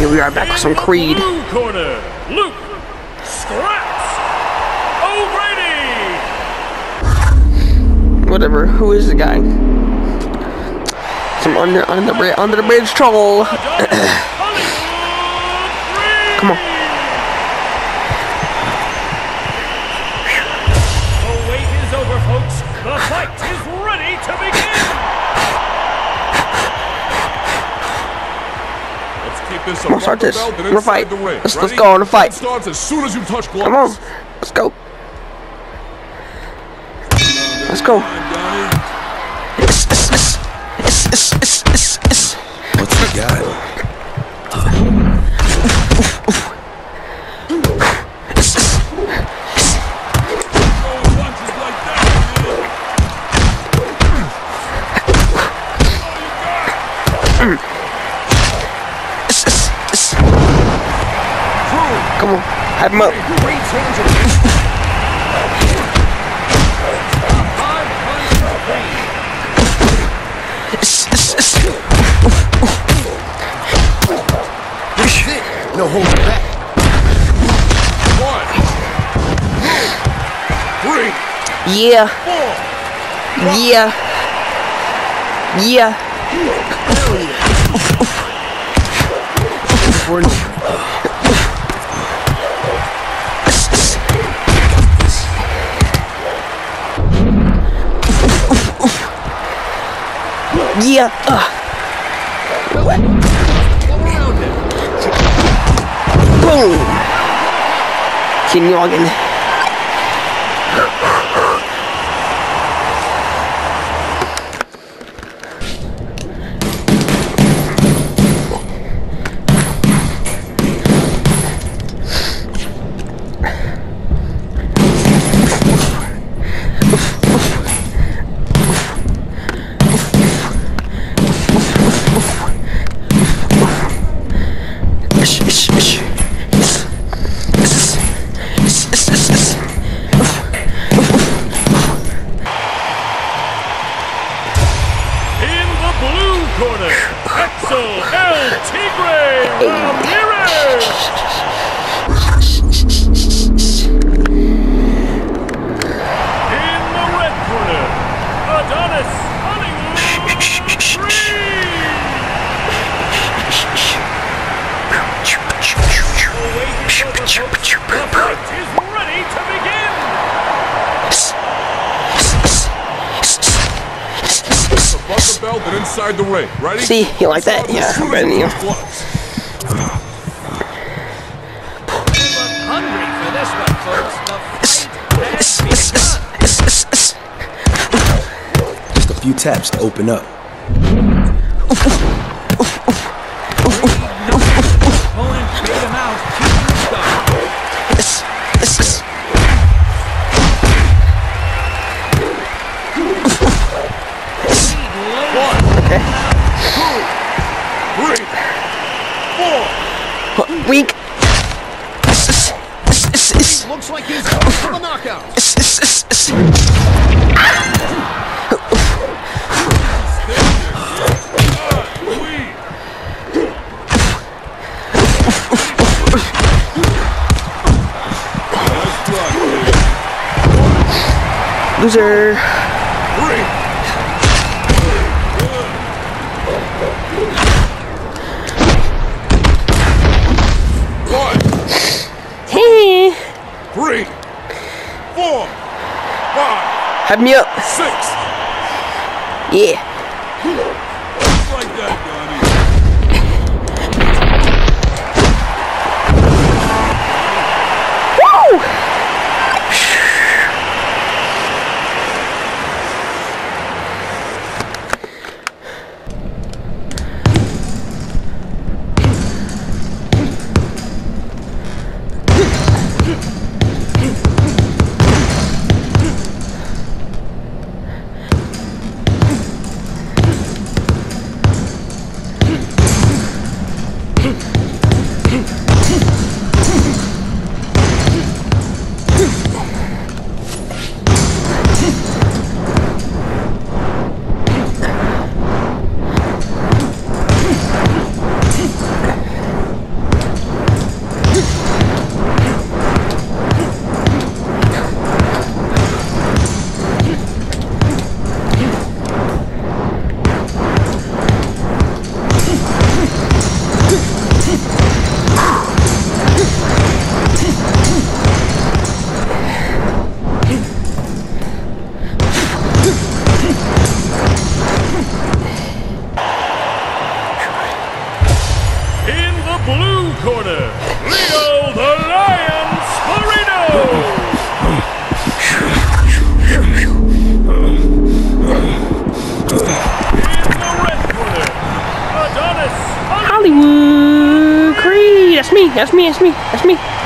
Here we are back with some Creed. Corner, Luke Scraps O'Grady. Whatever. Who is the guy? Some under under the bridge under the bridge troll. this Come on, start this. belt and We're inside fight. the ring. Let's- let's go on a fight. Starts as soon as you touch gloves. Come on. Let's go. Let's go. It's, it's, it's, it's, it's, it's, it's, it's. What's he got? Come on. Hype him up. No holding back. One, three, Yeah. four. Yeah. Yeah. Yeah. Uh. Boom. Kenyan. Corner, Axel El Tigre Ramirez. Above the belt and inside the ring. Ready? See, you like that? Yeah, soon as better than you it's. Just a few taps to open up. It's, Looks like he's for the knockout. Loser. Three, four, five, Have me up. six. Yeah. Blue corner, Leo the Lion Adonis Hollywood Creed. That's me. That's me. That's me. That's me.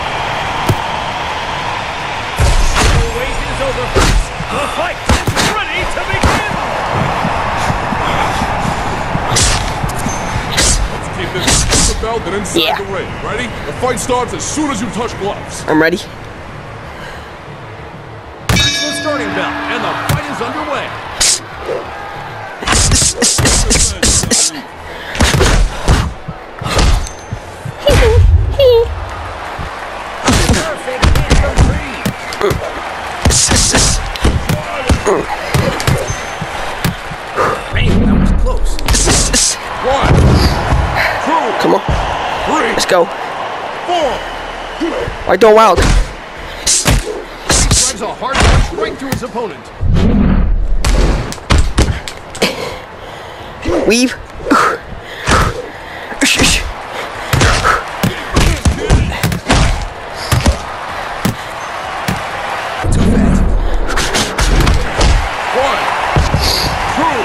This keep belt and inside Yeah. the ring. Ready? The fight starts as soon as you touch gloves. I'm ready. Go. I go wild. Drives a hard punch right through his opponent. Weave. Too fast. One, two,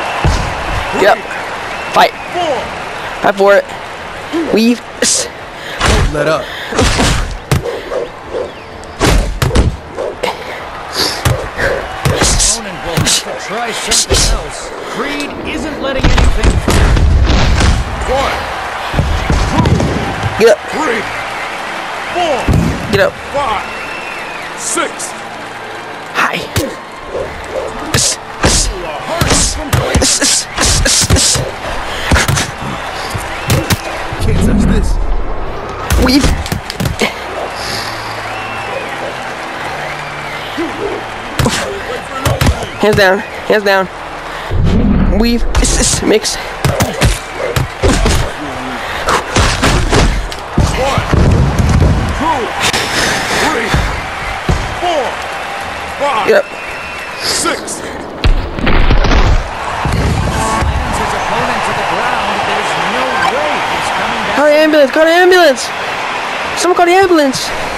Yep. Fight. Fight for it. Weave. Don't let up. Opponent will have to try something else. Creed isn't letting anything One, Get up. three, four, Get up. five, six. Hi. Can't Weave. Hands down. Hands down. Weave. Mix. Up. six. Call the ambulance. Call the ambulance. Someone call the ambulance.